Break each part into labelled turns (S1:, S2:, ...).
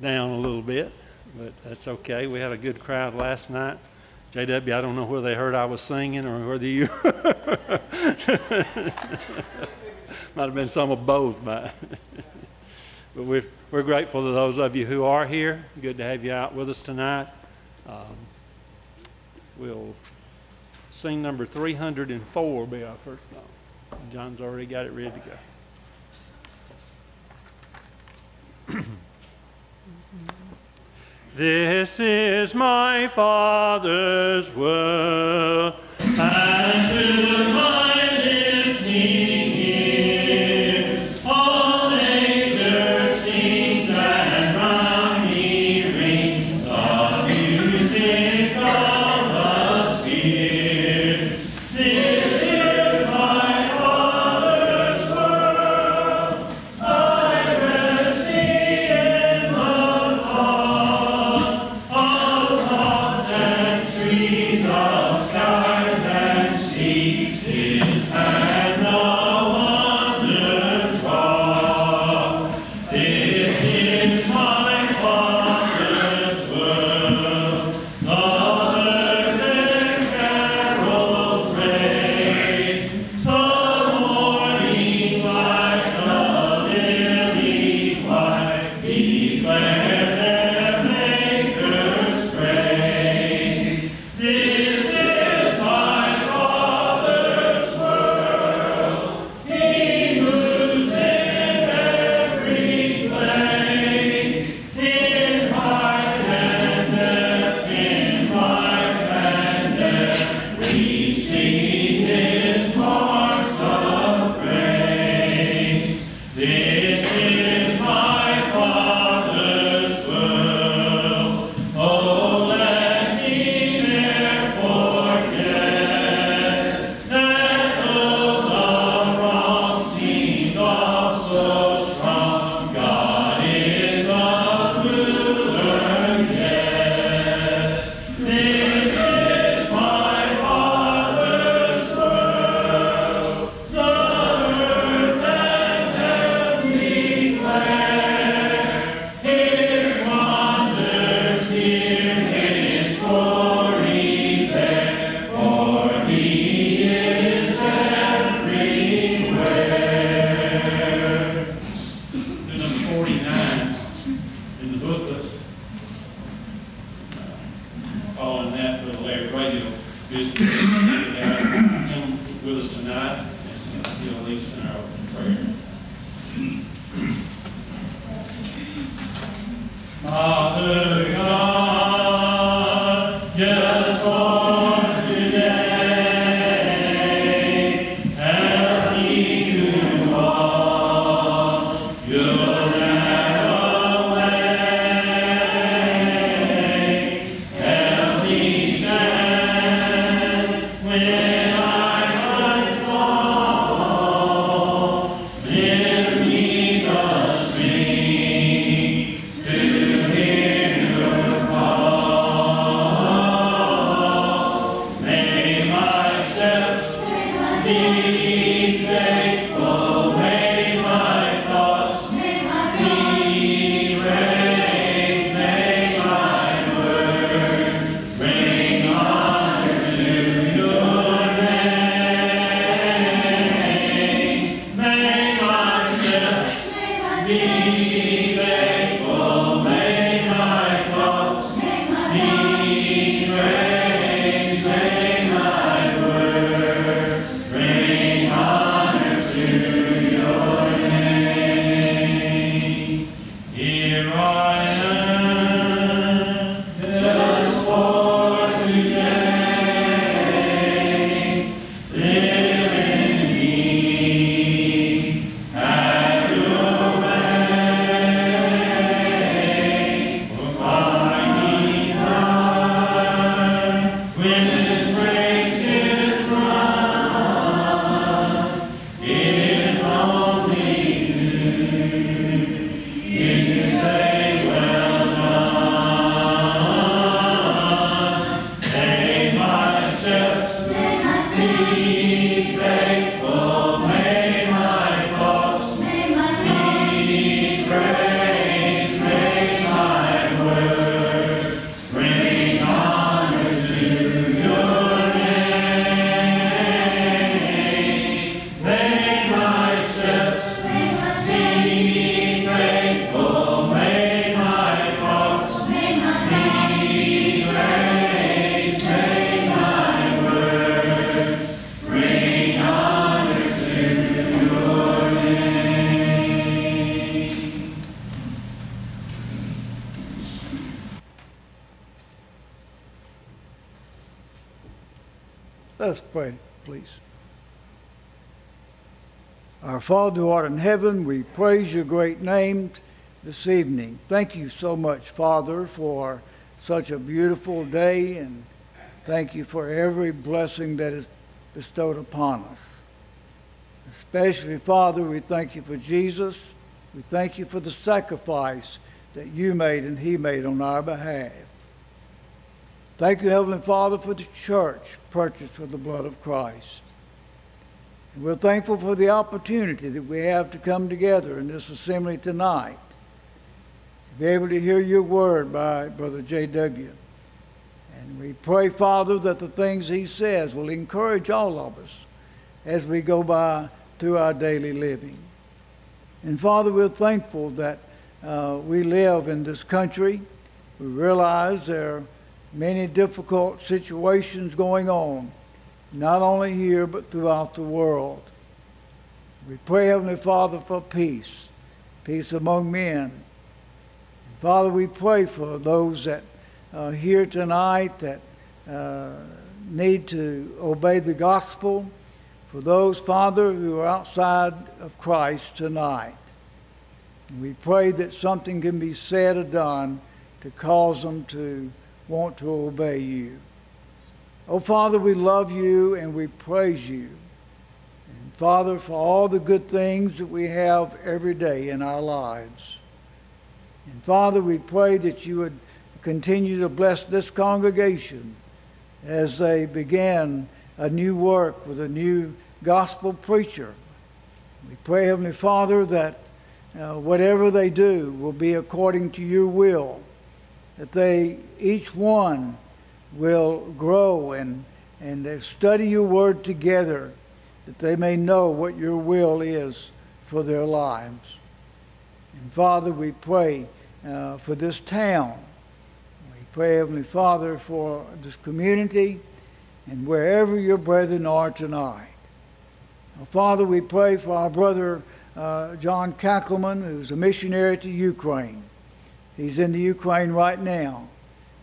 S1: down a little bit, but that's okay. We had a good crowd last night. JW, I don't know where they heard I was singing or whether you. Might have been some of both, but, but we're, we're grateful to those of you who are here. Good to have you out with us tonight. Um, we'll sing number 304 be our first song. John's already got it ready to go. This is my Father's will, and to my Our Father
S2: who art in heaven, we praise your great name this evening. Thank you so much, Father, for such a beautiful day, and thank you for every blessing that is bestowed upon us. Especially, Father, we thank you for Jesus. We thank you for the sacrifice that you made and he made on our behalf. Thank you, Heavenly Father, for the church purchased with the blood of Christ. We're thankful for the opportunity that we have to come together in this assembly tonight to be able to hear your word by Brother J.W. And we pray, Father, that the things he says will encourage all of us as we go by through our daily living. And Father, we're thankful that uh, we live in this country. We realize there are many difficult situations going on not only here, but throughout the world. We pray, Heavenly Father, for peace, peace among men. Father, we pray for those that are here tonight that uh, need to obey the gospel, for those, Father, who are outside of Christ tonight. We pray that something can be said or done to cause them to want to obey you. Oh, Father, we love you and we praise you. And Father, for all the good things that we have every day in our lives. And Father, we pray that you would continue to bless this congregation as they begin a new work with a new gospel preacher. We pray, Heavenly Father, that uh, whatever they do will be according to your will, that they, each one, will grow and, and study your word together that they may know what your will is for their lives. And Father, we pray uh, for this town. We pray, Heavenly Father, for this community and wherever your brethren are tonight. Now, Father, we pray for our brother uh, John Kackelman, who's a missionary to Ukraine. He's in the Ukraine right now.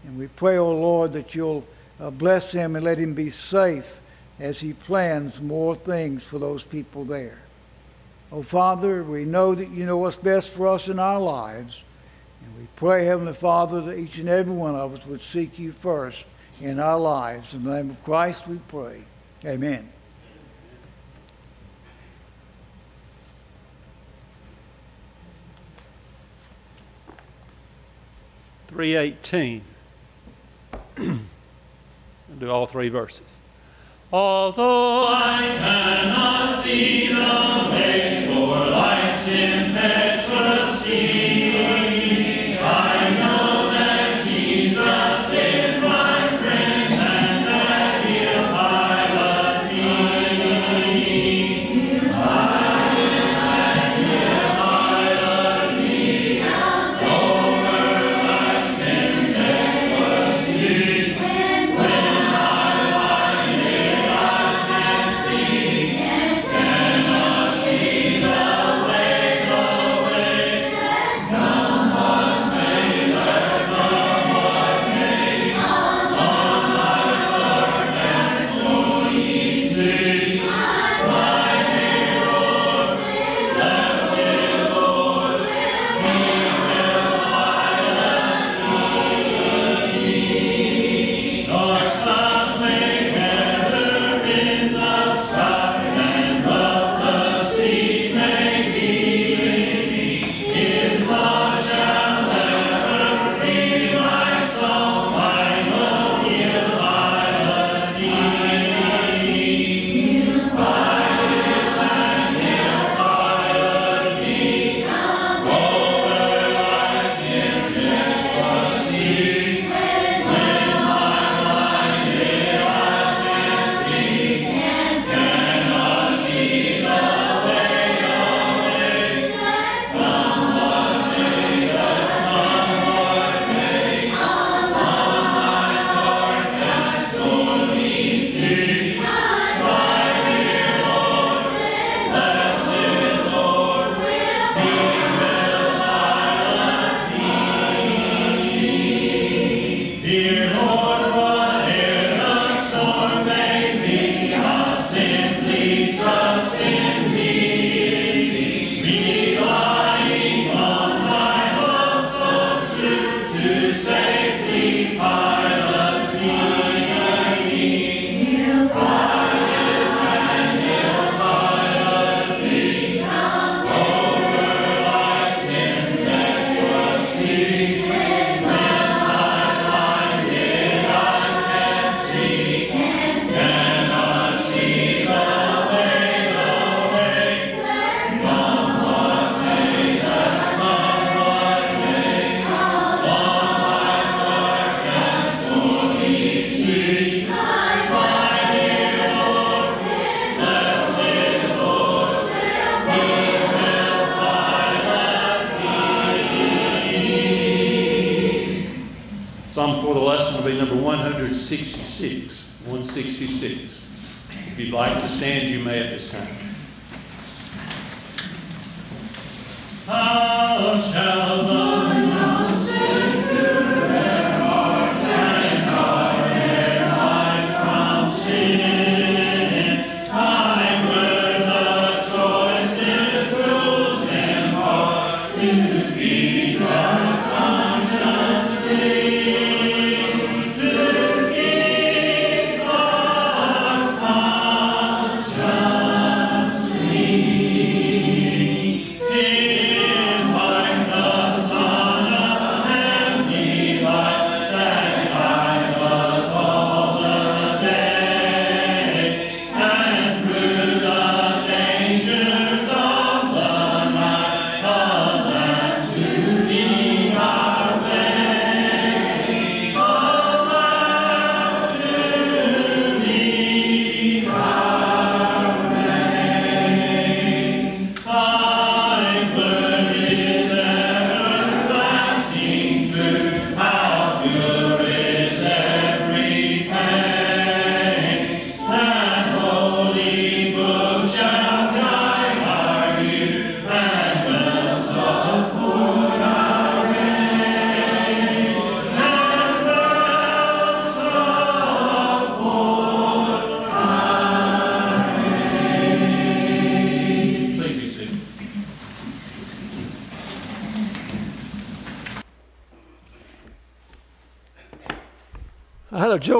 S2: And we pray, O oh Lord, that you'll uh, bless him and let him be safe as he plans more things for those people there. Oh, Father, we know that you know what's best for us in our lives. And we pray, Heavenly Father, that each and every one of us would seek you first in our lives. In the name of Christ we pray. Amen.
S1: Three eighteen do all three verses. Although I cannot see the way for life's impetuous sea.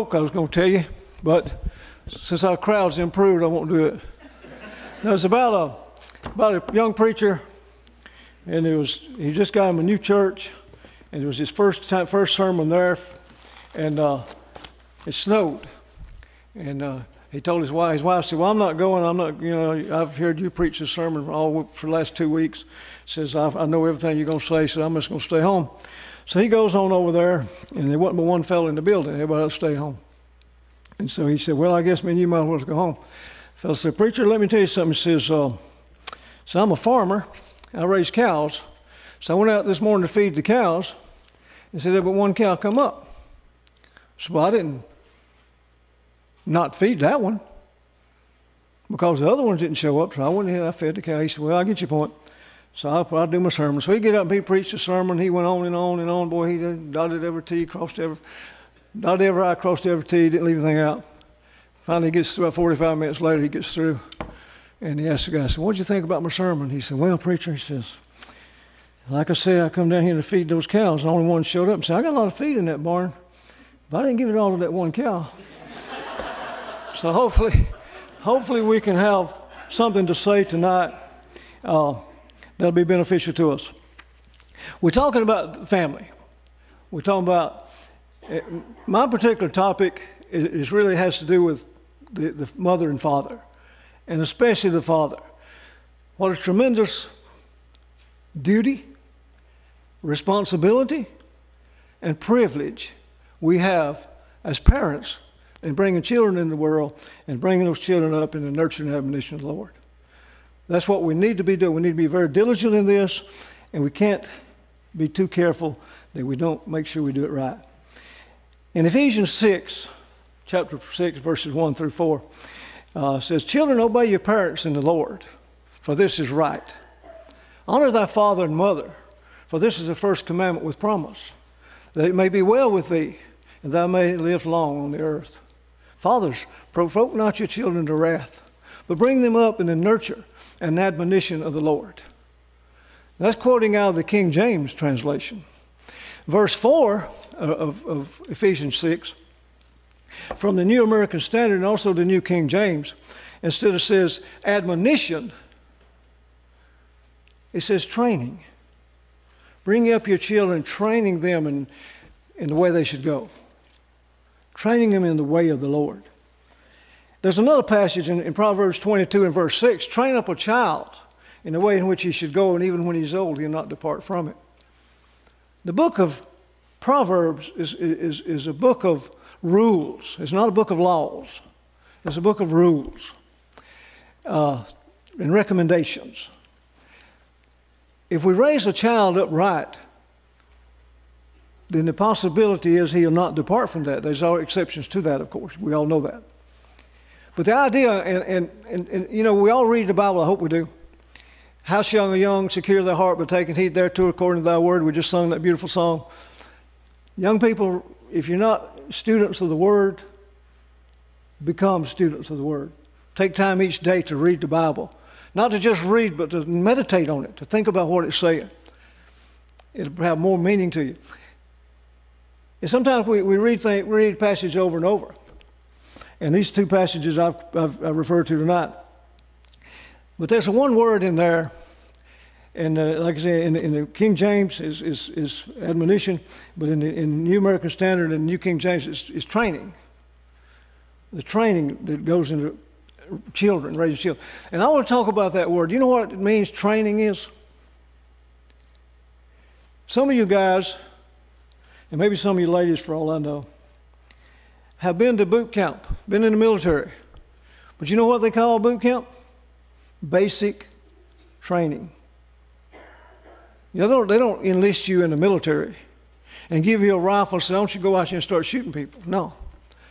S3: Joke I was going to tell you, but since our crowd's improved, I won't do it. It was about a about a young preacher, and it was he just got him a new church, and it was his first time first sermon there, and uh, it snowed, and uh, he told his wife. His wife said, "Well, I'm not going. I'm not. You know, I've heard you preach this sermon all for the last two weeks. Says I, I know everything you're going to say, so I'm just going to stay home." So he goes on over there, and there wasn't but one fellow in the building. Everybody else stayed home. And so he said, Well, I guess me and you might as well go home. Fellow said, Preacher, let me tell you something. He says, uh, So I'm a farmer. I raise cows. So I went out this morning to feed the cows. and said, There But one cow come up. So well, I didn't not feed that one because the other ones didn't show up. So I went ahead and I fed the cow. He said, Well, I get your point. So I, I do my sermon. So he get up he preached the sermon. He went on and on and on. Boy, he did- dotted every T, crossed every, dotted every I, crossed every T, didn't leave anything out. Finally, he gets about 45 minutes later, he gets through. And he asked the guy, I said, What'd you think about my sermon? He said, Well, preacher, he says, like I said, I come down here to feed those cows. The only one showed up and said, I got a lot of feed in that barn, but I didn't give it all to that one cow. so hopefully, hopefully we can have something to say tonight. Uh, that'll be beneficial to us. We're talking about family. We're talking about eh, my particular topic is, really has to do with the, the mother and father, and especially the father. What a tremendous duty, responsibility, and privilege we have as parents in bringing children into the world and bringing those children up in the nurturing and admonition of the Lord. That's what we need to be doing. We need to be very diligent in this, and we can't be too careful that we don't make sure we do it right. In Ephesians 6, chapter 6, verses 1 through 4, uh, says, Children, obey your parents in the Lord, for this is right. Honor thy father and mother, for this is the first commandment with promise, that it may be well with thee, and thou may live long on the earth. Fathers, provoke not your children to wrath, but bring them up in the nurture and admonition of the Lord. That's quoting out of the King James translation. Verse 4 of, of Ephesians 6, from the New American Standard and also the New King James, instead of says admonition, it says training. Bring up your children, training them in, in the way they should go, training them in the way of the Lord. There's another passage in, in Proverbs 22 and verse 6 train up a child in the way in which he should go, and even when he's old, he'll not depart from it. The book of Proverbs is, is, is a book of rules, it's not a book of laws, it's a book of rules uh, and recommendations. If we raise a child up right, then the possibility is he'll not depart from that. There's all exceptions to that, of course. We all know that. But the idea, and, and, and, and you know, we all read the Bible, I hope we do. House young or young, secure their heart by taking heed thereto according to thy word. We just sung that beautiful song. Young people, if you're not students of the word, become students of the word. Take time each day to read the Bible. Not to just read, but to meditate on it, to think about what it's saying. It'll have more meaning to you. And sometimes we, we read, thing, read passage over and over. And these two passages I've, I've, I've referred to tonight. But there's one word in there, and uh, like I say, in, in the King James is, is, is admonition, but in the, in New American Standard and New King James is, is training. The training that goes into children, raising children. And I want to talk about that word. You know what it means training is? Some of you guys, and maybe some of you ladies for all I know, have been to boot camp, been in the military. But you know what they call boot camp? Basic training. You know, they, don't, they don't enlist you in the military and give you a rifle and say, don't you go out here and start shooting people. No.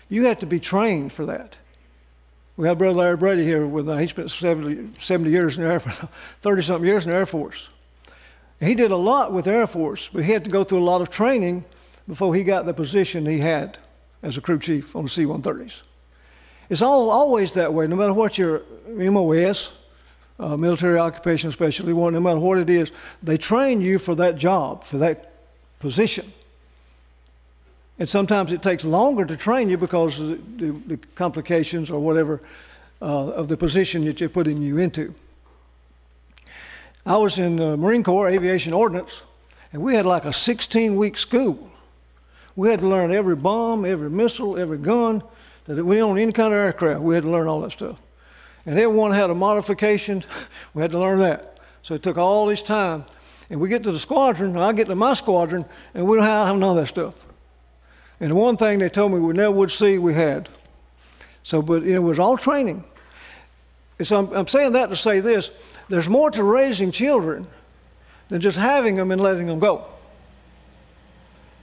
S3: You have to be trained for that. We have Brother Larry Brady here with uh, he spent 70, 70 years in the Air Force, 30 something years in the Air Force. He did a lot with the Air Force, but he had to go through a lot of training before he got the position he had as a crew chief on C 130s. It's all, always that way, no matter what your MOS, uh, military occupation especially, no matter what it is, they train you for that job, for that position. And sometimes it takes longer to train you because of the, the, the complications or whatever uh, of the position that you're putting you into. I was in the Marine Corps Aviation Ordnance, and we had like a 16 week school. We had to learn every bomb, every missile, every gun that we own any kind of aircraft. We had to learn all that stuff. And everyone had a modification. We had to learn that. So it took all this time. And we get to the squadron, and I get to my squadron, and we don't have none of that stuff. And the one thing they told me we never would see, we had. So, but it was all training. So I'm, I'm saying that to say this there's more to raising children than just having them and letting them go.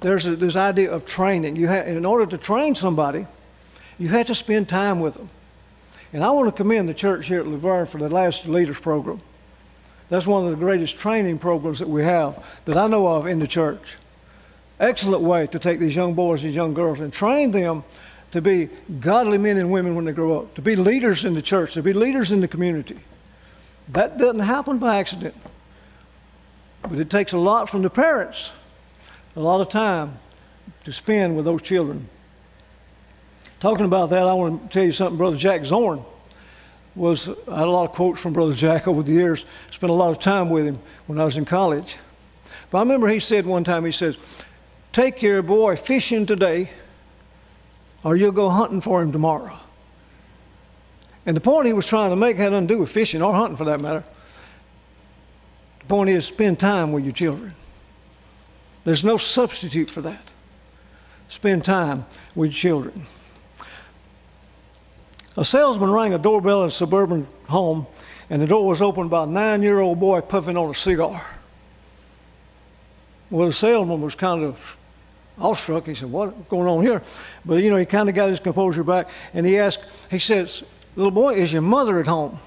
S3: There's a, this idea of training. You have, in order to train somebody, you have to spend time with them. And I want to commend the church here at Luverne for the Lads to Leaders program. That's one of the greatest training programs that we have that I know of in the church. Excellent way to take these young boys, these young girls, and train them to be godly men and women when they grow up, to be leaders in the church, to be leaders in the community. That doesn't happen by accident. But it takes a lot from the parents, a lot of time to spend with those children. Talking about that, I want to tell you something. Brother Jack Zorn was, I had a lot of quotes from Brother Jack over the years, spent a lot of time with him when I was in college. But I remember he said one time, he says, Take your boy fishing today, or you'll go hunting for him tomorrow. And the point he was trying to make had nothing to do with fishing or hunting for that matter. The point is, spend time with your children. There's no substitute for that. Spend time with children. A salesman rang a doorbell in a suburban home, and the door was opened by a nine year old boy puffing on a cigar. Well, the salesman was kind of awestruck. He said, What's going on here? But, you know, he kind of got his composure back, and he asked, He says, Little boy, is your mother at home?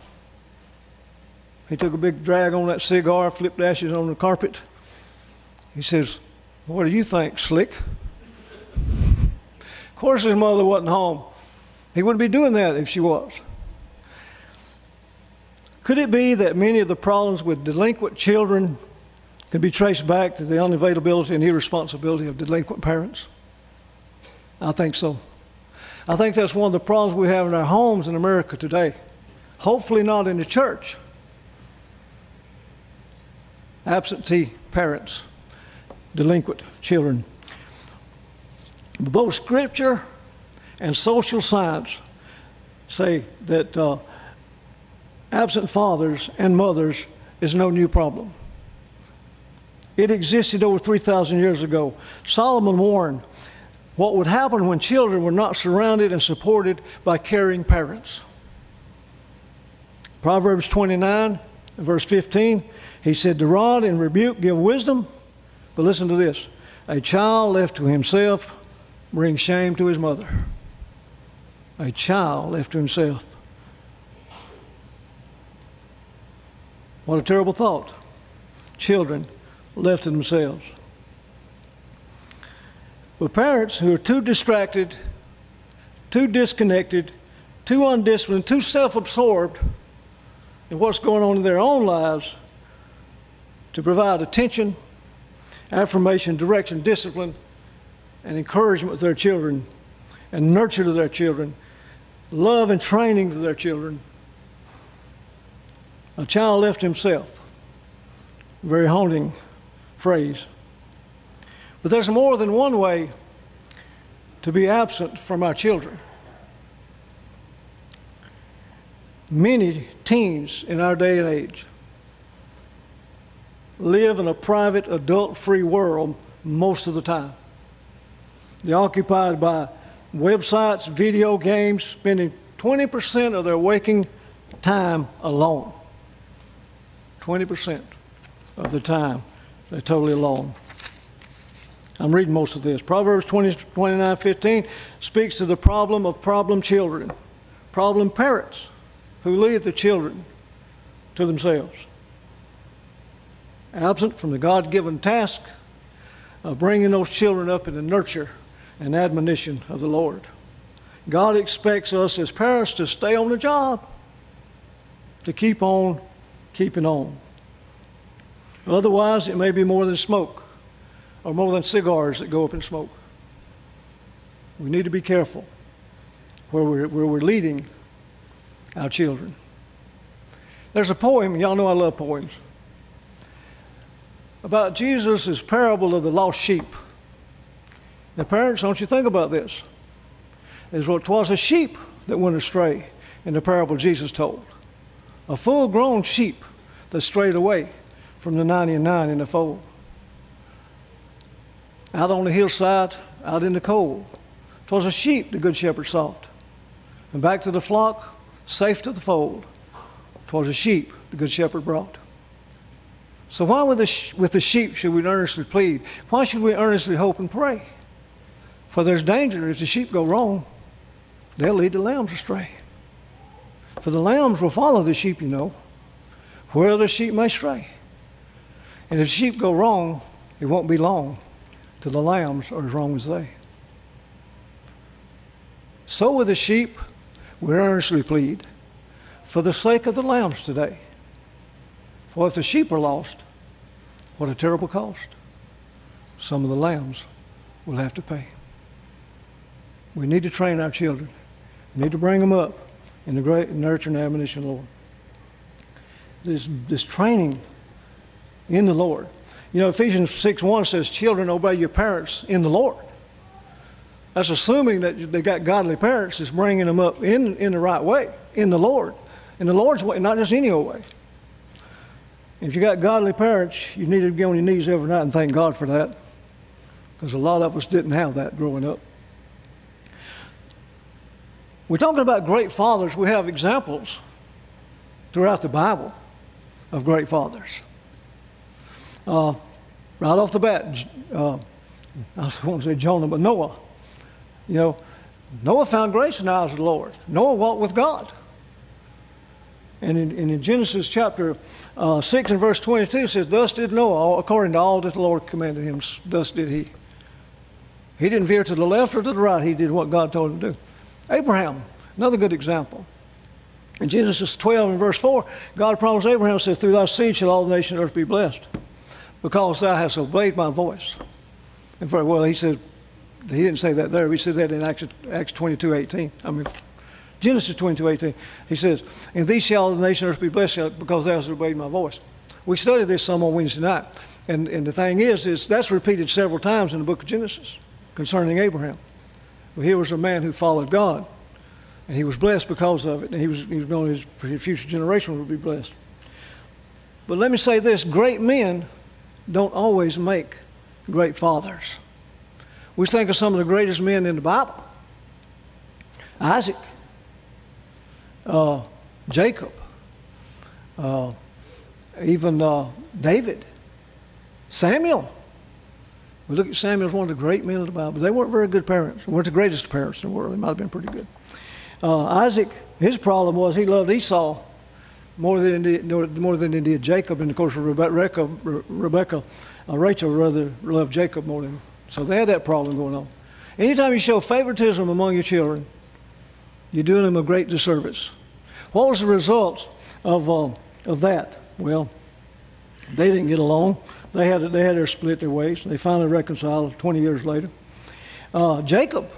S3: He took a big drag on that cigar, flipped ashes on the carpet. He says, What do you think, Slick? of course, his mother wasn't home. He wouldn't be doing that if she was. Could it be that many of the problems with delinquent children can be traced back to the unavailability and irresponsibility of delinquent parents? I think so. I think that's one of the problems we have in our homes in America today. Hopefully, not in the church. Absentee parents, delinquent children. Both scripture and social science say that uh, absent fathers and mothers is no new problem. It existed over 3,000 years ago. Solomon warned what would happen when children were not surrounded and supported by caring parents. Proverbs 29, verse 15, he said, The rod and rebuke give wisdom, but listen to this A child left to himself brings shame to his mother. A child left to himself. What a terrible thought. Children left to themselves. But parents who are too distracted, too disconnected, too undisciplined, too self absorbed in what's going on in their own lives to provide attention, affirmation, direction, discipline, and encouragement to their children, and nurture to their children, love and training to their children. A child left himself. Very haunting phrase. But there's more than one way to be absent from our children. Many teens in our day and age live in a private, adult free world most of the time. They're occupied by websites, video games, spending 20% of their waking time alone. 20% of the time they're totally alone. I'm reading most of this. Proverbs 20, 29 15 speaks to the problem of problem children, problem parents who leave the children to themselves. Absent from the God given task of bringing those children up in the nurture and admonition of the Lord. God expects us as parents to stay on the job, to keep on keeping on. Otherwise, it may be more than smoke or more than cigars that go up in smoke. We need to be careful where we're, where we're leading our children. There's a poem, y'all know I love poems, about Jesus' parable of the lost sheep. Now, parents, don't you think about this. Is what was a sheep that went astray in the parable Jesus told. A full grown sheep that strayed away from the 99 in the fold. Out on the hillside, out in the cold, 'twas a sheep the good shepherd sought. And back to the flock, safe to the fold, 'twas a sheep the good shepherd brought. So why with the, with the sheep should we earnestly plead? Why should we earnestly hope and pray? For there's danger if the sheep go wrong, they'll lead the lambs astray. For the lambs will follow the sheep, you know, where the sheep may stray. And if sheep go wrong, it won't be long till the lambs are as wrong as they. So with the sheep, we earnestly plead for the sake of the lambs today. For if the sheep are lost, what a terrible cost. Some of the lambs will have to pay. We need to train our children. We need to bring them up in the great nurture and admonition of the Lord. This, this training in the Lord. You know, Ephesians 6 1 says, Children, obey your parents in the Lord. That's assuming that they got godly parents that's bringing them up in, in the right way, in the Lord. In the Lord's way, not just any old way. If you got godly parents, you need to get on your knees every night and thank God for that. Because a lot of us didn't have that growing up. We're talking about great fathers. We have examples throughout the Bible of great fathers. Uh, right off the bat, uh, I won't say Jonah, but Noah. You know, Noah found grace in the eyes of the Lord. Noah walked with God. And in, in Genesis chapter uh, 6 and verse 22 it says, Thus did Noah, according to all that the Lord commanded him, thus did he. He didn't veer to the left or to the right. He did what God told him to do. Abraham, another good example. In Genesis 12 and verse 4, God promised Abraham, says, Through thy seed shall all the nations of earth be blessed, because thou hast obeyed my voice. And very well, he said, he didn't say that there. He says that in Acts, Acts 22, 18. I mean, Genesis 22, 18. He says, And these shall the nation earth be blessed because thou hast obeyed my voice. We studied this some on Wednesday night. And, and the thing is, is that's repeated several times in the book of Genesis concerning Abraham. Well, here was a man who followed God, and he was blessed because of it, and he was, he was going, his future generation would be blessed. But let me say this great men don't always make great fathers. We think of some of the greatest men in the Bible Isaac, uh, Jacob, uh, even uh, David, Samuel. We look at Samuel as one of the great men of the Bible. They weren't very good parents. Weren't the greatest parents in the world. They might have been pretty good. Uh, Isaac, his problem was he loved Esau more than he did, more than he did Jacob, and of course Rebecca, Rebecca, uh, Rachel rather loved Jacob more than. So they had that problem going on. Anytime you show favoritism among your children, you're doing them a great disservice. What was the result of uh, of that? Well, they didn't get along. They had they had their split their ways. They finally reconciled 20 years later. Uh, Jacob,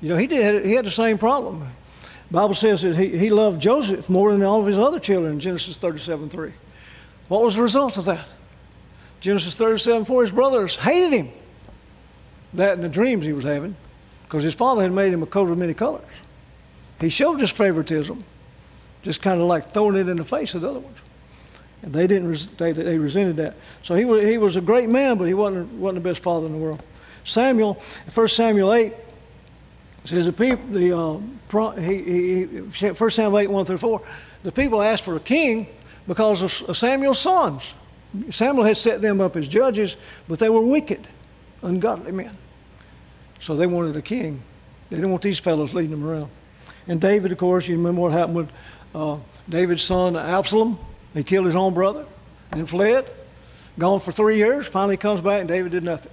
S3: you know, he did he had the same problem. Bible says that he, he loved Joseph more than all of his other children Genesis 37 3. What was the result of that? Genesis 37 4, his brothers hated him. That and the dreams he was having, because his father had made him a coat of many colors. He showed his favoritism, just kind of like throwing it in the face of the other ones. And they didn't, res- they, they resented that. So he was, he was a great man, but he wasn't, wasn't the best father in the world. Samuel, 1 Samuel 8, says the people, the, uh, he, he, 1 Samuel 8, 1 through 4, the people asked for a king because of Samuel's sons. Samuel had set them up as judges, but they were wicked, ungodly men. So they wanted a king. They didn't want these fellows leading them around. And David, of course, you remember what happened with uh, David's son Absalom? He killed his own brother and fled. Gone for three years. Finally comes back, and David did nothing.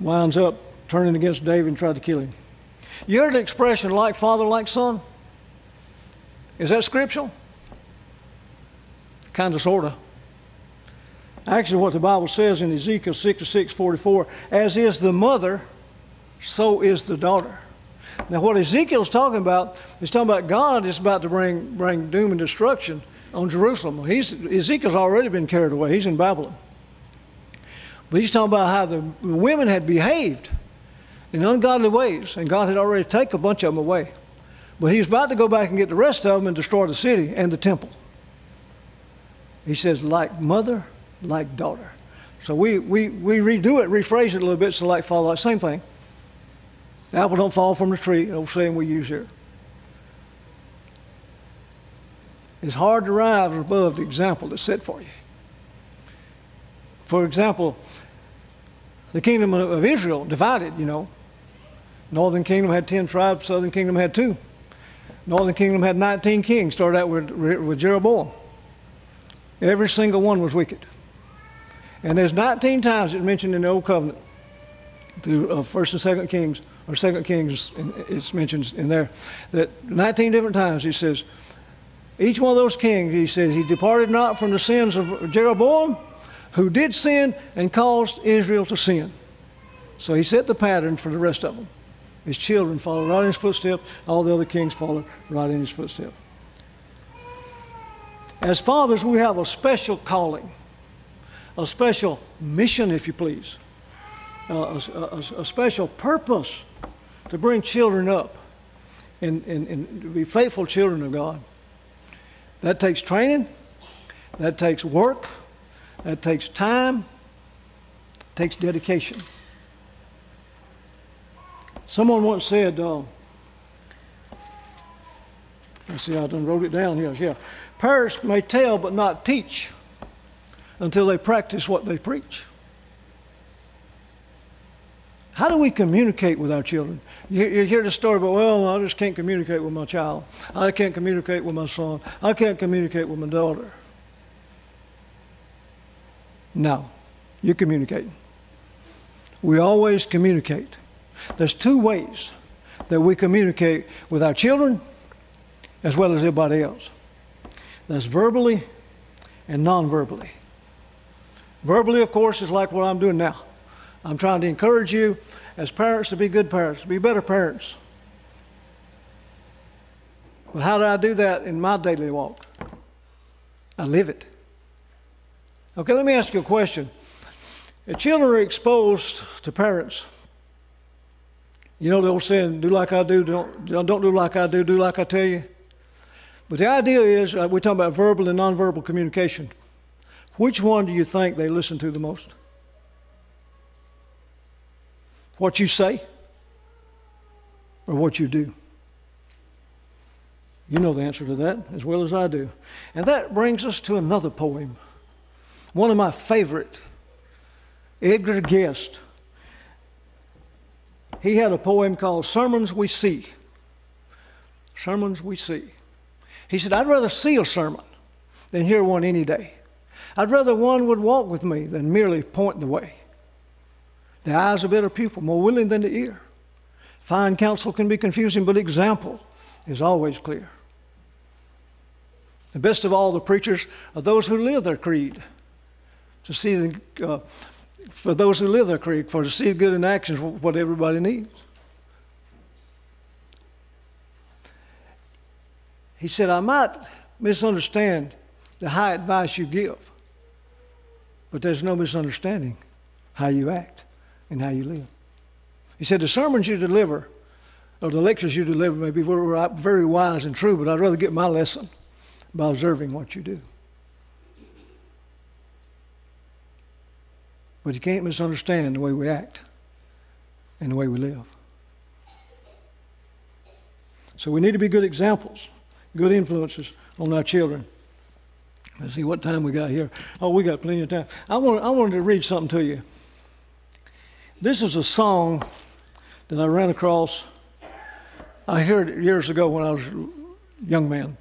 S3: Winds up turning against David and tried to kill him. You heard the expression like father, like son? Is that scriptural? Kind of, sort of. Actually, what the Bible says in Ezekiel 66 44, as is the mother, so is the daughter. Now, what Ezekiel's talking about is talking about God is about to bring, bring doom and destruction on Jerusalem. He's, Ezekiel's already been carried away, he's in Babylon. But he's talking about how the women had behaved in ungodly ways, and God had already taken a bunch of them away. But he was about to go back and get the rest of them and destroy the city and the temple. He says, like mother, like daughter. So we, we, we redo it, rephrase it a little bit, so like father, like same thing. The apple don't fall from the tree, old saying we use here. It's hard to rise above the example that's set for you. For example, the kingdom of Israel divided, you know. Northern kingdom had 10 tribes, southern kingdom had two. Northern kingdom had 19 kings, started out with, with Jeroboam. Every single one was wicked. And there's 19 times it's mentioned in the Old Covenant through uh, First and Second Kings, or Second Kings, it's mentioned in there, that 19 different times he says, each one of those kings, he says, he departed not from the sins of Jeroboam, who did sin and caused Israel to sin. So he set the pattern for the rest of them. His children followed right in his footsteps, all the other kings followed right in his footsteps. As fathers, we have a special calling, a special mission, if you please, uh, a, a, a, special purpose to bring children up and, and, and to be faithful children of God. That takes training, that takes work, that takes time, takes dedication. Someone once said, uh, let's see, I done wrote it down here. Yeah. Parents may tell but not teach until they practice what they preach. How do we communicate with our children? You, you hear the story about, well, I just can't communicate with my child. I can't communicate with my son. I can't communicate with my daughter. No, you communicate. We always communicate. There's two ways that we communicate with our children as well as everybody else. That's verbally and non verbally. Verbally, of course, is like what I'm doing now. I'm trying to encourage you as parents to be good parents, to be better parents. But how do I do that in my daily walk? I live it. Okay, let me ask you a question. If children are exposed to parents, you know the old saying, do like I do, don't, don't do like I do, do like I tell you. But the idea is, uh, we're talking about verbal and nonverbal communication. Which one do you think they listen to the most? What you say or what you do? You know the answer to that as well as I do. And that brings us to another poem, one of my favorite Edgar Guest, he had a poem called Sermons We See. Sermons We See. He said, I'd rather see a sermon than hear one any day. I'd rather one would walk with me than merely point the way. The eye is a better pupil, more willing than the ear. Fine counsel can be confusing, but example is always clear. The best of all the preachers are those who live their creed. To see the, uh, for those who live their creed, for to see good in action is what everybody needs. He said, I might misunderstand the high advice you give, but there's no misunderstanding how you act and how you live. He said, The sermons you deliver, or the lectures you deliver, may be very, uh, very wise and true, but I'd rather get my lesson by observing what you do. But you can't misunderstand the way we act and the way we live. So we need to be good examples, good influences on our children. Let's see what time we got here. Oh, we got plenty of time. I, want, I wanted to read something to you. This is a song that I ran across. I heard it years ago when I was a young man.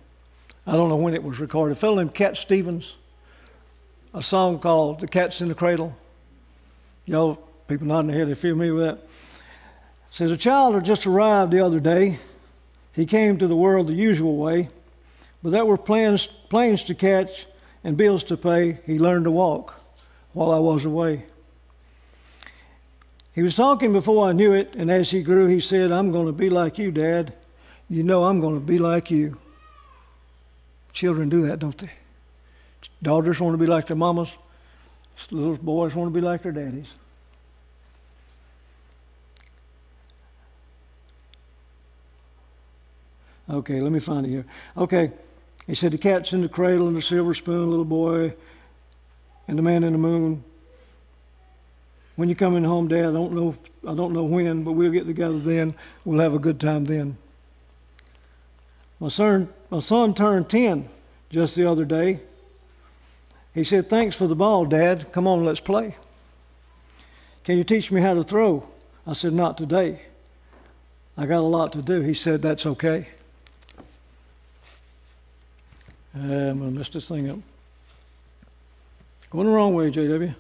S3: I don't know when it was recorded. A fellow named Cat Stevens, a song called The Cat's in the Cradle. Y'all, people nodding their head, they feel me with that? It says, A child had just arrived the other day. He came to the world the usual way, but there were plans, planes to catch and bills to pay. He learned to walk while I was away. He was talking before I knew it, and as he grew, he said, I'm going to be like you, Dad. You know I'm going to be like you. Children do that, don't they? Daughters want to be like their mamas. Little boys want to be like their daddies. Okay, let me find it here. Okay, he said the cat's in the cradle and the silver spoon, little boy, and the man in the moon. When you're coming home, Dad, I don't know, I don't know when, but we'll get together then. We'll have a good time then. My son, my son turned 10 just the other day. He said, Thanks for the ball, Dad. Come on, let's play. Can you teach me how to throw? I said, Not today. I got a lot to do. He said, That's okay. Uh, I'm going to mess this thing up. Going the wrong way, JW.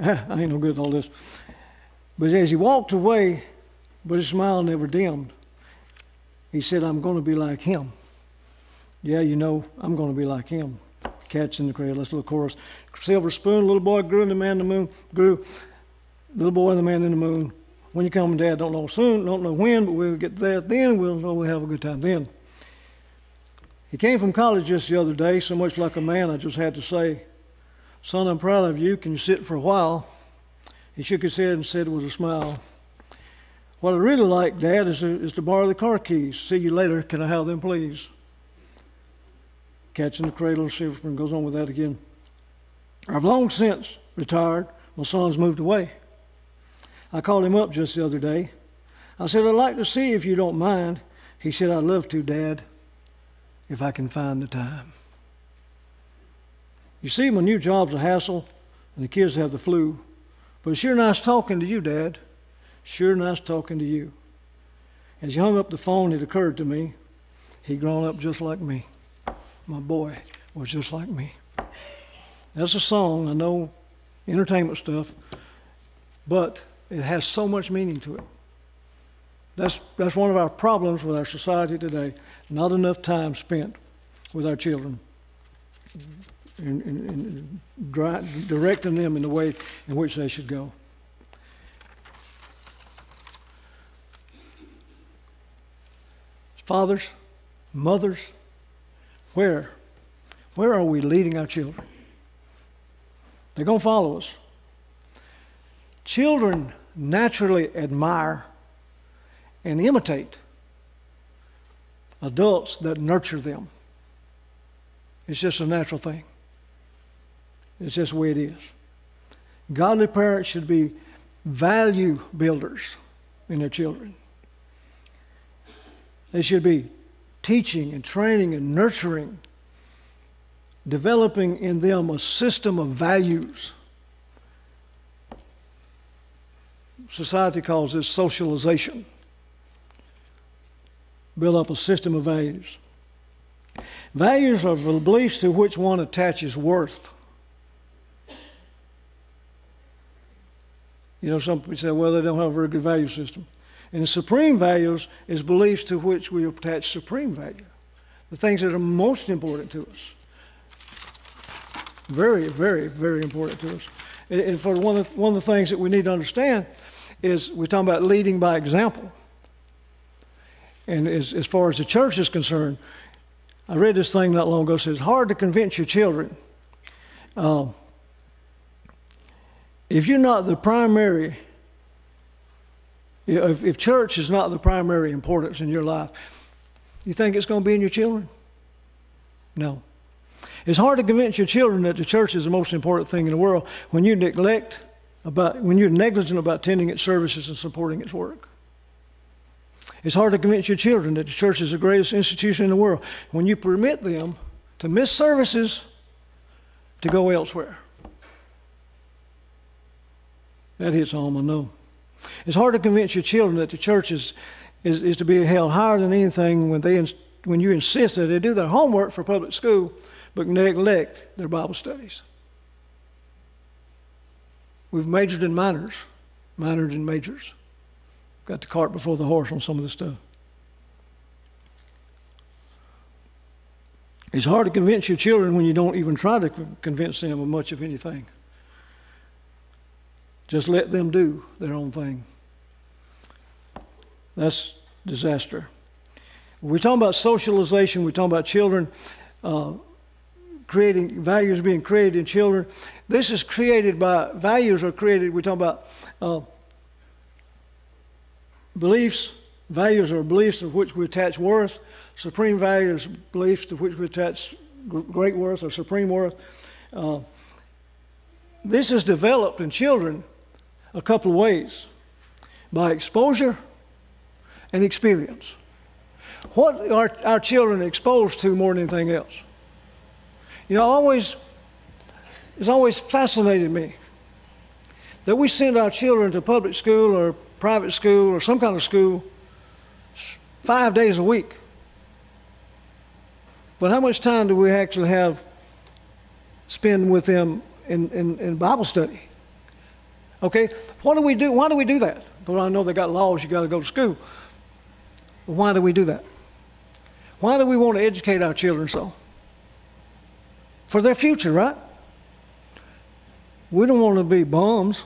S3: I ain't no good at all this. But as he walked away, but his smile never dimmed, he said, I'm going to be like him. Yeah, you know, I'm going to be like him. Cat's in the cradle. A chorus. Silver spoon, little boy grew, and the man in the moon grew. Little boy and the man in the moon. When you come, Dad, don't know soon, don't know when, but we'll get there. Then we'll know we'll have a good time then. He came from college just the other day, so much like a man, I just had to say, Son, I'm proud of you. Can you sit for a while? He shook his head and said with a smile, What I really like, Dad, is to, is to borrow the car keys. See you later. Can I have them, please? Cat's in the cradle, Silverman goes on with that again. I've long since retired. My son's moved away. I called him up just the other day. I said, I'd like to see if you don't mind. He said, I'd love to, Dad, if I can find the time. You see, my new job's a hassle, and the kids have the flu. But it's sure nice talking to you, Dad. Sure nice talking to you. As he hung up the phone, it occurred to me he'd grown up just like me. My boy was just like me. That's a song, I know, entertainment stuff, but it has so much meaning to it. That's, that's one of our problems with our society today. Not enough time spent with our children and, and, and dri- directing them in the way in which they should go. Fathers, mothers, where? Where are we leading our children? They're going to follow us. Children naturally admire and imitate adults that nurture them. It's just a natural thing. It's just the way it is. Godly parents should be value builders in their children. They should be teaching and training and nurturing, developing in them a system of values society calls this socialization. Build up a system of values. Values are the beliefs to which one attaches worth. You know, some people say, well, they don't have a very good value system. And the supreme values is beliefs to which we attach supreme value, the things that are most important to us. Very, very, very important to us. And- for one of, one of the things that we need to understand is we're talking about leading by example. And as, as far as the church is concerned, I read this thing not long ago. It says, hard to convince your children. Um, if you're not the primary, if, if church is not the primary importance in your life, you think it's going to be in your children? No. It's hard to convince your children that the church is the most important thing in the world when you neglect about when you're negligent about attending its services and supporting its work. It's hard to convince your children that the church is the greatest institution in the world when you permit them to miss services to go elsewhere. That hits home, I know. It's hard to convince your children that the church is, is, is to be held higher than anything when, they, when you insist that they do their homework for public school but neglect their Bible studies. We've majored in minors, minored in majors. Got the cart before the horse on some of this stuff. It's hard to convince your children when you don't even try to convince them of much of anything. Just let them do their own thing. That's disaster. We're talking about socialization, we're talking about children uh, creating values being created in children. This is created by values are created, we're talking about uh, beliefs. Values are beliefs of which we attach worth. Supreme values, beliefs to which we attach great worth or supreme worth. Uh, this is developed in children a couple of ways by exposure and experience. What are our children exposed to more than anything else? You know, always, it's always fascinated me that we send our children to public school or private school or some kind of school five days a week. But how much time do we actually have spend with them in, in, in Bible study? Okay, what do we do? Why do we do that? Well, I know they got laws, you got to go to school. Why do we do that? Why do we want to educate our children so? For their future, right? We don't want to be bums.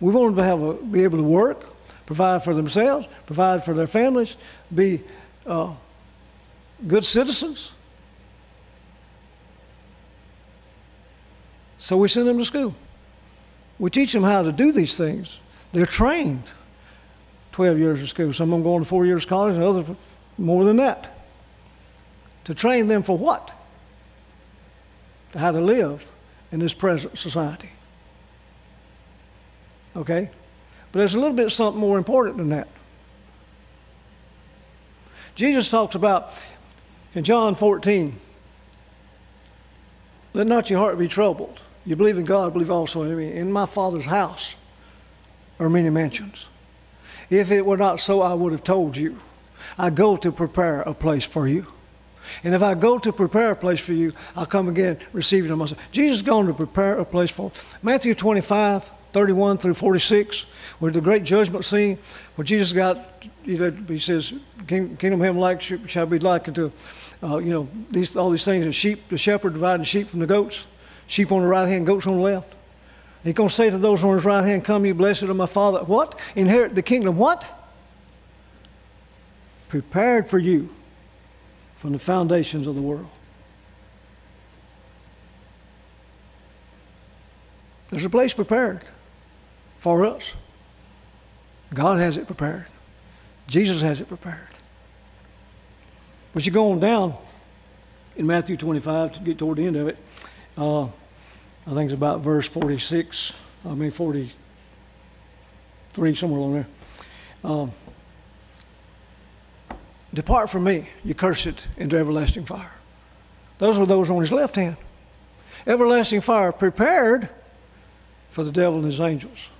S3: We want to have a, be able to work, provide for themselves, provide for their families, be uh, good citizens. So we send them to school. We teach them how to do these things. They're trained 12 years of school. Some of them going to four years of college, and others more than that. To train them for what? To How to live in this present society. Okay? But there's a little bit something more important than that. Jesus talks about in John 14, let not your heart be troubled. You believe in God, believe also in me. In my Father's house are many mansions. If it were not so, I would have told you. I go to prepare a place for you. And if I go to prepare a place for you, I'll come again, receiving them myself. Jesus is going to prepare a place for Matthew 25, 31 through 46, where the great judgment scene, where Jesus got, you know, he says, King- kingdom of heaven like sh- shall be likened to, uh, you know, these, all these things, and sheep, the shepherd dividing sheep from the goats, sheep on the right hand, goats on the left. He's going to say to those on his right hand, Come, you blessed of my Father. What? Inherit the kingdom. What? Prepared for you from the foundations of the world. There's a place prepared for us. God has it prepared. Jesus has it prepared. But you go on down in Matthew 25 to get toward the end of it. Uh, I think it's about verse 46, I mean 43, somewhere along there. Um, Depart from me, you cursed, into everlasting fire. Those were those on his left hand. Everlasting fire prepared for the devil and his angels.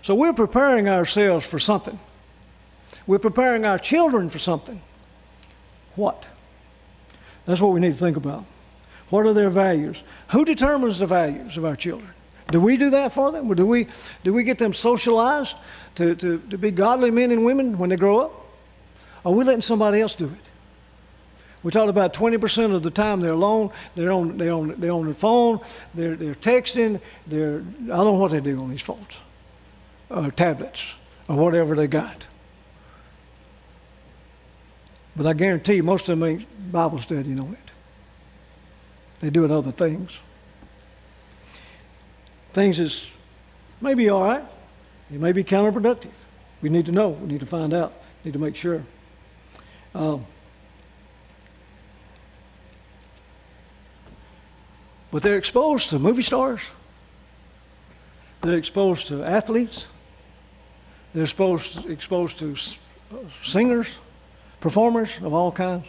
S3: So we're preparing ourselves for something. We're preparing our children for something. What? That's what we need to think about. What are their values? Who determines the values of our children? Do we do that for them? Or do we, do we get them socialized to, to, to be godly men and women when they grow up? Or are we letting somebody else do it? We talked about 20% of the time they're alone, they're on, they're on, they're on their phone, they're, they're texting, they're, I don't know what they do on these phones, or tablets, or whatever they got. But I guarantee you, most of them ain't Bible studying on it. They do it other things. Things is maybe all right. It may be counterproductive. We need to know. We need to find out. We Need to make sure. Um, but they're exposed to movie stars. They're exposed to athletes. They're exposed, exposed to uh, singers, performers of all kinds.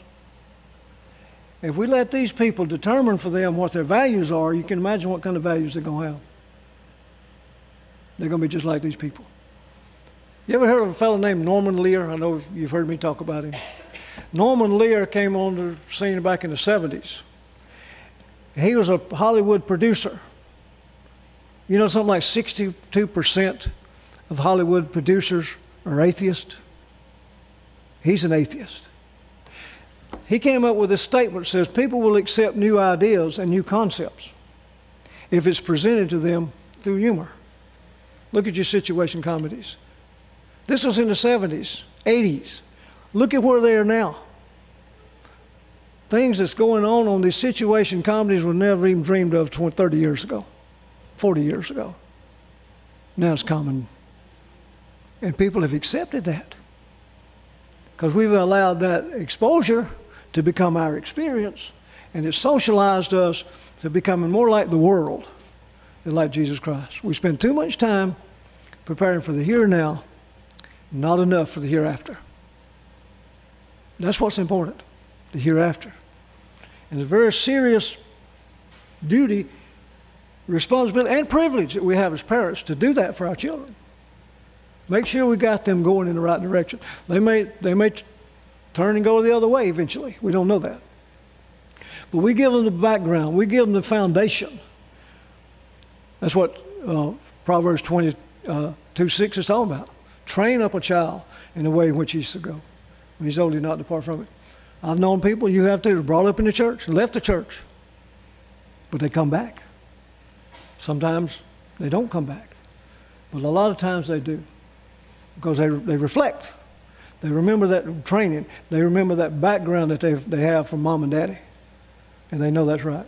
S3: If we let these people determine for them what their values are, you can imagine what kind of values they're going to have. They're going to be just like these people. You ever heard of a fellow named Norman Lear? I know you've heard me talk about him. Norman Lear came on the scene back in the 70s. He was a Hollywood producer. You know, something like 62% of Hollywood producers are atheists. He's an atheist. He came up with a statement that says people will accept new ideas and new concepts if it's presented to them through humor. Look at your situation comedies. This was in the 70s, 80s. Look at where they are now. Things that's going on on these situation comedies were never even dreamed of 20, 30 years ago, 40 years ago. Now it's common. And people have accepted that because we've allowed that exposure to become our experience, and it socialized us to becoming more like the world than like Jesus Christ. We spend too much time preparing for the here and now, not enough for the hereafter. That's what's important, the hereafter. And it's a very serious duty, responsibility, and privilege that we have as parents to do that for our children. Make sure we got them going in the right direction. They may, they may turn and go the other way eventually. We don't know that. But we give them the background, we give them the foundation. That's what uh, Proverbs 22 uh, 6 is talking about. Train up a child in the way in which he should go. When he's old, he not depart from it. I've known people you have to brought up in the church, left the church, but they come back. Sometimes they don't come back, but a lot of times they do because they, they reflect. They remember that training. They remember that background that they they have from mom and daddy, and they know that's right.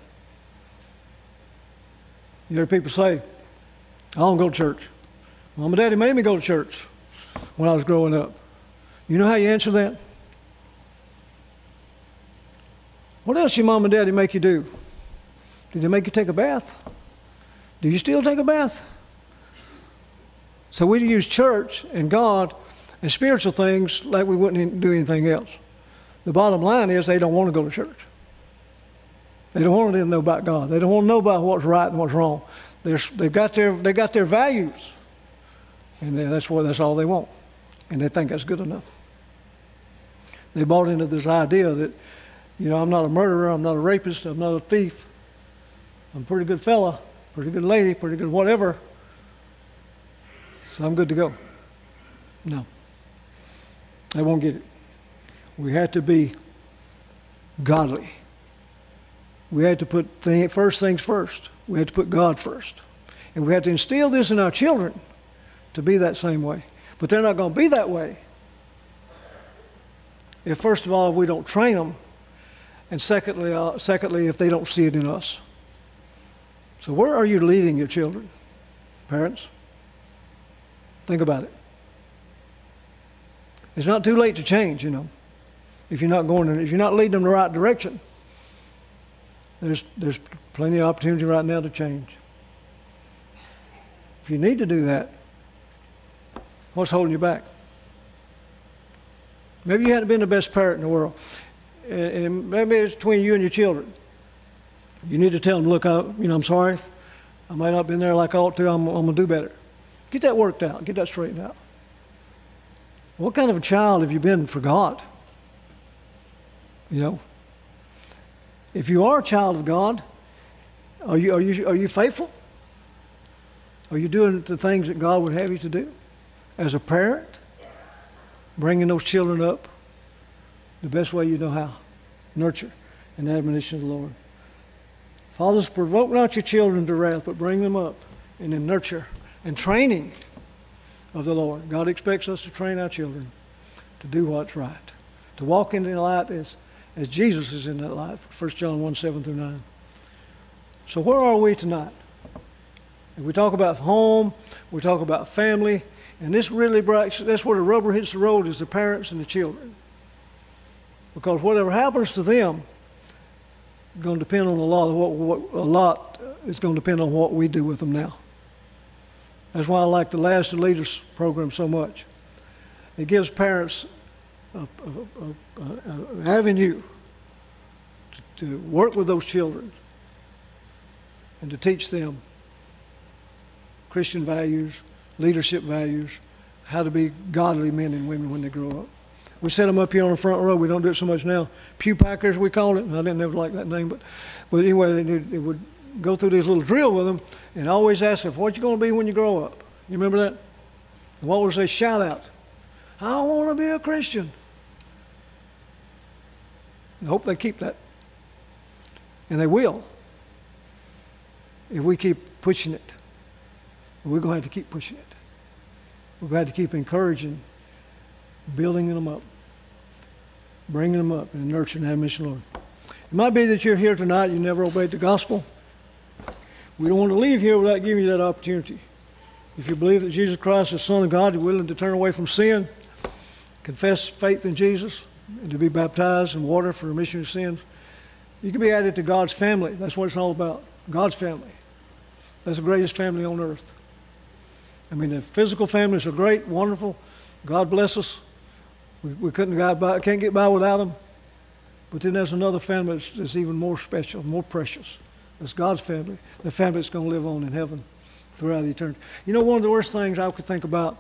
S3: You hear people say, "I don't go to church." Mom and daddy made me go to church when I was growing up. You know how you answer that? What else your mom and daddy make you do? Did they make you take a bath? Do you still take a bath? So we use church and God and spiritual things like we wouldn't do anything else. The bottom line is they don't want to go to church. They don't want to know about God. They don't want to know about what's right and what's wrong. They're, they've got their, they got their values, and that's what that's all they want, and they think that's good enough. They bought into this idea that, you know, I'm not a murderer, I'm not a rapist, I'm not a thief. I'm a pretty good fella, pretty good lady, pretty good whatever. So I'm good to go. No. They won't get it. We have to be godly. We had to put thing, first things first. We had to put God first. And we had to instill this in our children to be that same way. But they're not going to be that way if, first of all, we don't train them, and secondly, uh, secondly, if they don't see it in us. So, where are you leading your children, parents? Think about it. It's not too late to change, you know. If you're not going, in, if you're not leading them the right direction, there's there's plenty of opportunity right now to change. If you need to do that, what's holding you back? Maybe you haven't been the best parent in the world, and, maybe it's between you and your children. You need to tell them, look, I, you know, I'm sorry, I might not have been there like I ought to. I'm, I'm gonna do better. Get that worked out. Get that straightened out. What kind of a child have you been for God? You know, if you are a child of God, are you, are you, are you faithful? Are you doing the things that God would have you to do? As a parent, bringing those children up the best way you know how. Nurture and admonition of the Lord. Fathers, provoke not your children to wrath, but bring them up in the nurture and training of the Lord. God expects us to train our children to do what's right, to walk in the light as, as Jesus is in that light, 1 John 1 7 through 9. So, where are we tonight? We talk about home, we talk about family, and this really breaks, that's where the rubber hits the road is the parents and the children. Because whatever happens to them going to depend on a lot of what, what a lot is going to depend on what we do with them now. That's why I like the Lads to Leaders program so much. It gives parents an avenue to, to work with those children and to teach them Christian values, leadership values, how to be godly men and women when they grow up. We set them up here on the front row. We don't do it so much now. Pew packers, we call it. I didn't ever like that name, but, but anyway, they, they would go through this little drill with them and always ask them, what you going to be when you grow up? You remember that? And what was they shout out? I want to be a Christian. I hope they keep that. And they will. If we keep pushing it. We're going to have to keep pushing it. We're going to have to keep encouraging, building them up, bringing them up, and nurturing that mission, Lord. It might be that you're here tonight, you never obeyed the gospel. We don't want to leave here without giving you that opportunity. If you believe that Jesus Christ is the Son of God, you're willing to turn away from sin, confess faith in Jesus, and to be baptized in water for remission of sins, you can be added to God's family. That's what it's all about. God's family. That's the greatest family on earth. I mean, the physical families are great, wonderful. God bless us. We, we couldn't get by, can't get by without them. But then there's another family that's, that's even more special, more precious. That's God's family, the family that's going to live on in heaven throughout eternity. You know, one of the worst things I could think about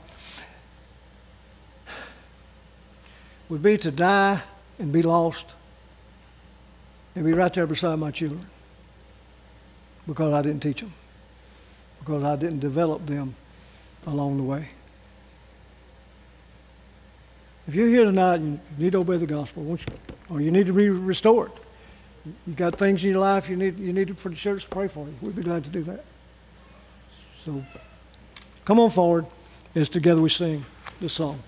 S3: would be to die and be lost and be right there beside my children because I didn't teach them, because I didn't develop them along the way. If you're here tonight and you need to obey the gospel, won't you, or you need to be restored, you got things in your life you need you need for the church to pray for you. We'd be glad to do that. So come on forward as together we sing this song.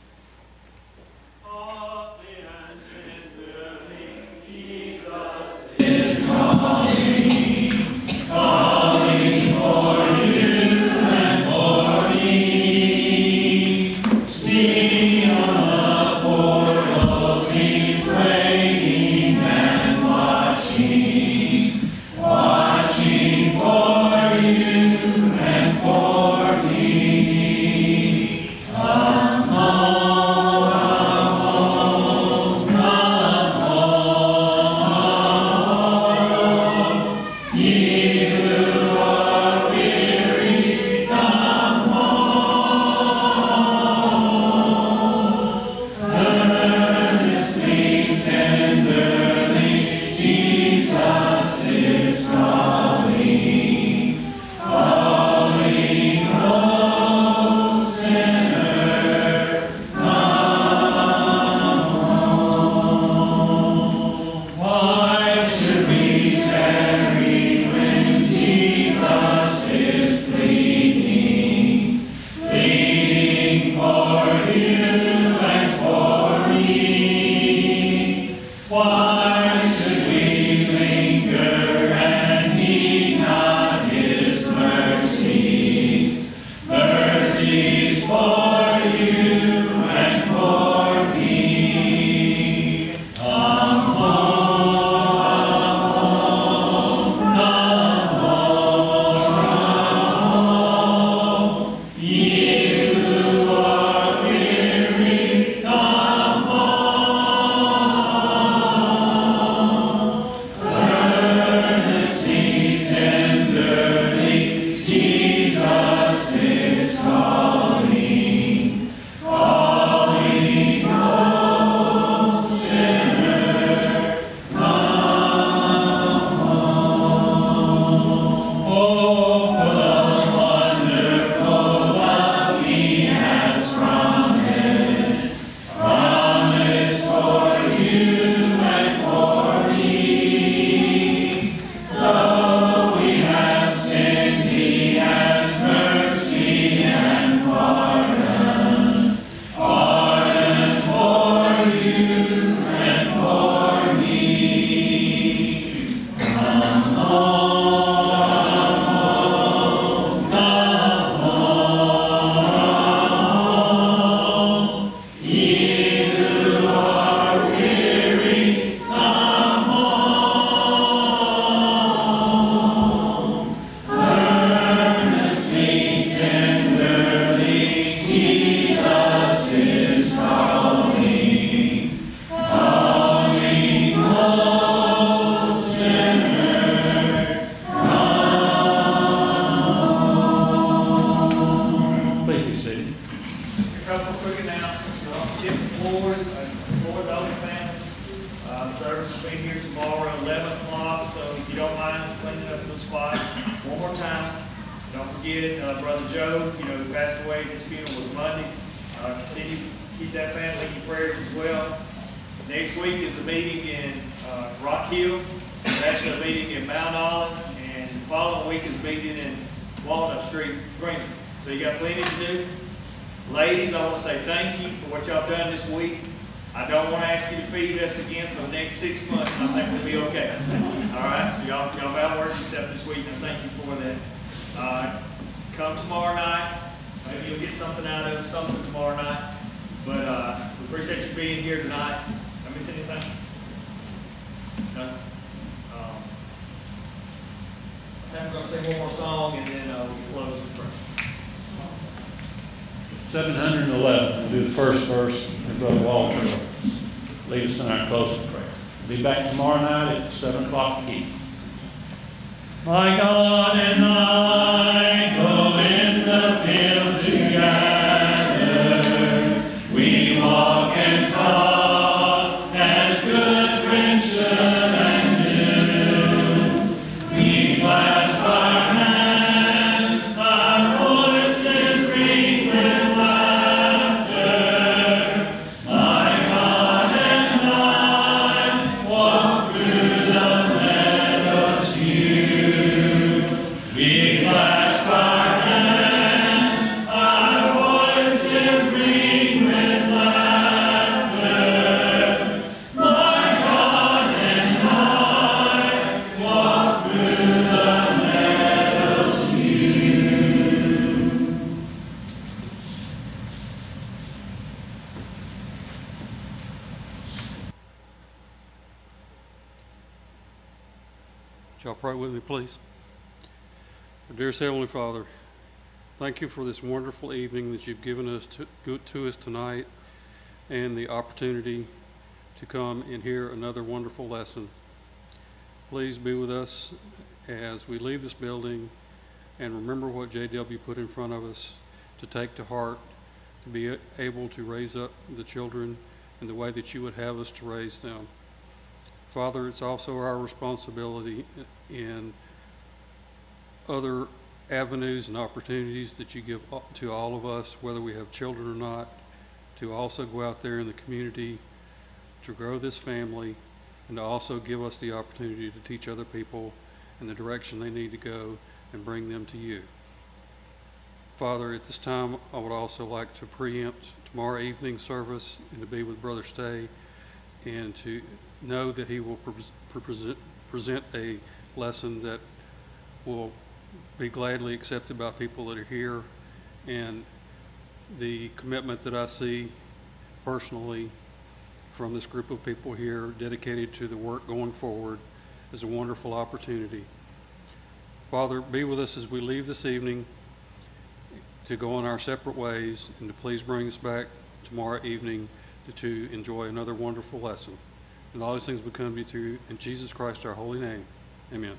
S4: A meeting in Mount Olive, and the following week is meeting in Walnut Street, Greenville. So you got plenty to do. Ladies, I want to say thank you for what y'all done this week. I don't want to ask you to feed us again for the next six months, I think we'll be okay. All right, so y'all, y'all outwork yourself this week, and thank you for that. Uh, come tomorrow night, maybe you'll get something out of something tomorrow night. But, uh, we appreciate you being here tonight. Did I miss anything? No? Um, I'm gonna sing one more song, and then, uh, we'll close with prayer.
S1: 711, we'll do the first verse, and Brother Walter will lead us in our closing prayer. We'll be back tomorrow night at 7 o'clock again. My God and I
S5: please? Dearest Heavenly Father, thank you for this wonderful evening that you've given us to, to us tonight and the opportunity to come and hear another wonderful lesson. Please be with us as we leave this building and remember what JW put in front of us to take to heart, to be able to raise up the children in the way that you would have us to raise them. Father, it's also our responsibility in other avenues and opportunities that you give to all of us, whether we have children or not, to also go out there in the community to grow this family and to also give us the opportunity to teach other people in the direction they need to go and bring them to you. Father, at this time, I would also like to preempt tomorrow evening service and to be with Brother Stay and to know that he will pres- present, present a lesson that will be gladly accepted by people that are here. And the commitment that I see personally from this group of people here dedicated to the work going forward is a wonderful opportunity. Father, be with us as we leave this evening to go on our separate ways and to please bring us back tomorrow evening to, to enjoy another wonderful lesson. And all these things we come to you through in Jesus Christ, our holy name. Amen.